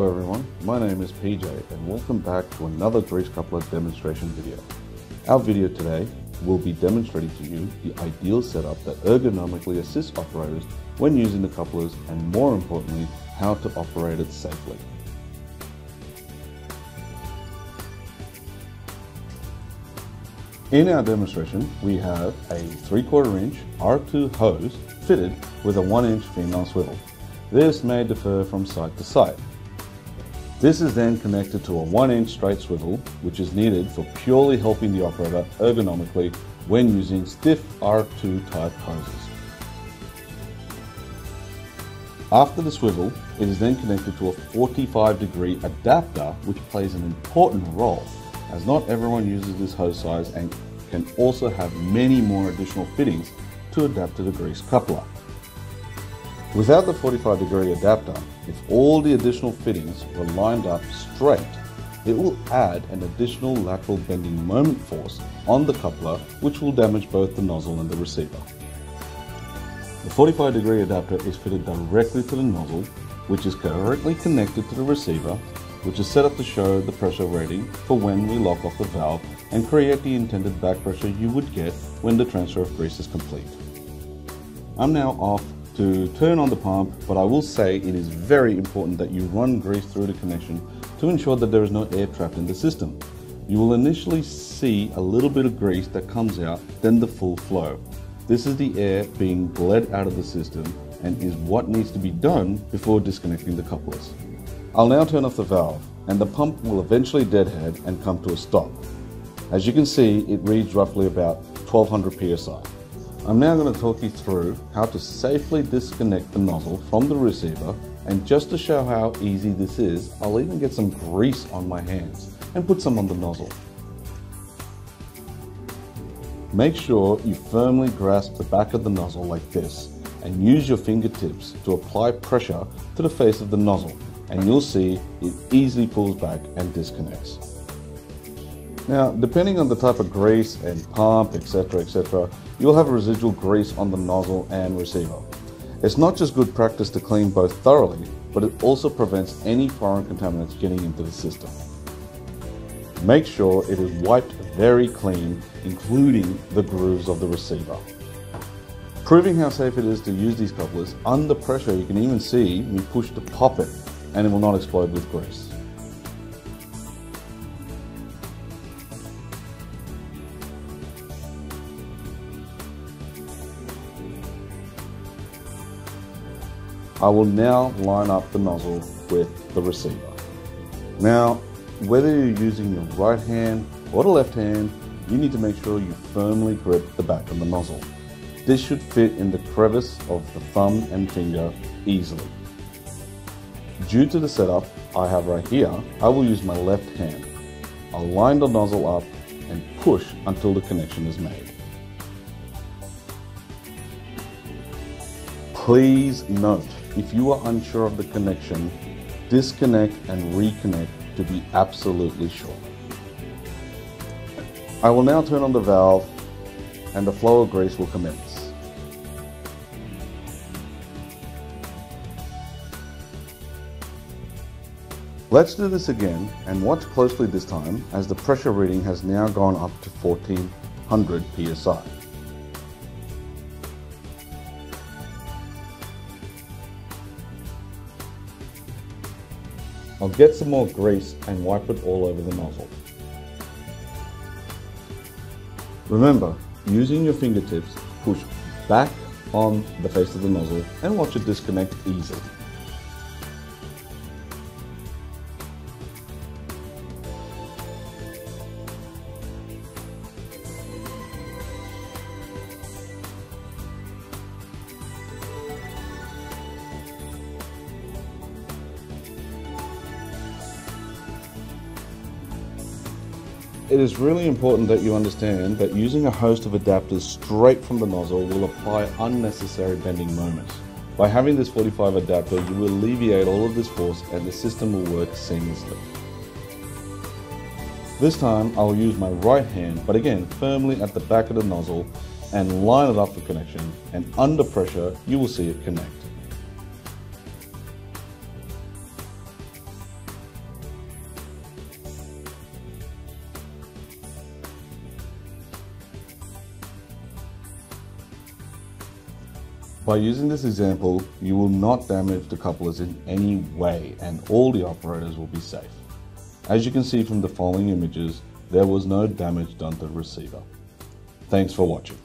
Hello everyone, my name is PJ and welcome back to another grease coupler demonstration video. Our video today will be demonstrating to you the ideal setup that ergonomically assists operators when using the couplers and more importantly, how to operate it safely. In our demonstration, we have a 3 quarter inch R2 hose fitted with a 1 inch female swivel. This may differ from site to site. This is then connected to a 1 inch straight swivel, which is needed for purely helping the operator ergonomically when using stiff R2 type hoses. After the swivel, it is then connected to a 45 degree adapter which plays an important role as not everyone uses this hose size and can also have many more additional fittings to adapt to the grease coupler. Without the 45 degree adapter, if all the additional fittings were lined up straight, it will add an additional lateral bending moment force on the coupler which will damage both the nozzle and the receiver. The 45 degree adapter is fitted directly to the nozzle which is correctly connected to the receiver which is set up to show the pressure rating for when we lock off the valve and create the intended back pressure you would get when the transfer of grease is complete. I'm now off to turn on the pump, but I will say it is very important that you run grease through the connection to ensure that there is no air trapped in the system. You will initially see a little bit of grease that comes out, then the full flow. This is the air being bled out of the system and is what needs to be done before disconnecting the couplers. I'll now turn off the valve and the pump will eventually deadhead and come to a stop. As you can see, it reads roughly about 1200 psi. I'm now going to talk you through how to safely disconnect the nozzle from the receiver and just to show how easy this is, I'll even get some grease on my hands and put some on the nozzle. Make sure you firmly grasp the back of the nozzle like this and use your fingertips to apply pressure to the face of the nozzle and you'll see it easily pulls back and disconnects. Now, depending on the type of grease and pump, etc., etc., you'll have a residual grease on the nozzle and receiver. It's not just good practice to clean both thoroughly, but it also prevents any foreign contaminants getting into the system. Make sure it is wiped very clean, including the grooves of the receiver. Proving how safe it is to use these couplers, under pressure you can even see me push to pop it and it will not explode with grease. I will now line up the nozzle with the receiver. Now, whether you're using your right hand or the left hand, you need to make sure you firmly grip the back of the nozzle. This should fit in the crevice of the thumb and finger easily. Due to the setup I have right here, I will use my left hand. I'll line the nozzle up and push until the connection is made. Please note, if you are unsure of the connection, disconnect and reconnect to be absolutely sure. I will now turn on the valve and the flow of grease will commence. Let's do this again and watch closely this time as the pressure reading has now gone up to 1400 psi. I'll get some more grease and wipe it all over the nozzle. Remember, using your fingertips, push back on the face of the nozzle and watch it disconnect easily. It is really important that you understand that using a host of adapters straight from the nozzle will apply unnecessary bending moments. By having this 45 adapter, you will alleviate all of this force and the system will work seamlessly. This time I'll use my right hand, but again firmly at the back of the nozzle and line it up for connection and under pressure you will see it connect. By using this example, you will not damage the couplers in any way and all the operators will be safe. As you can see from the following images, there was no damage done to the receiver. Thanks for watching.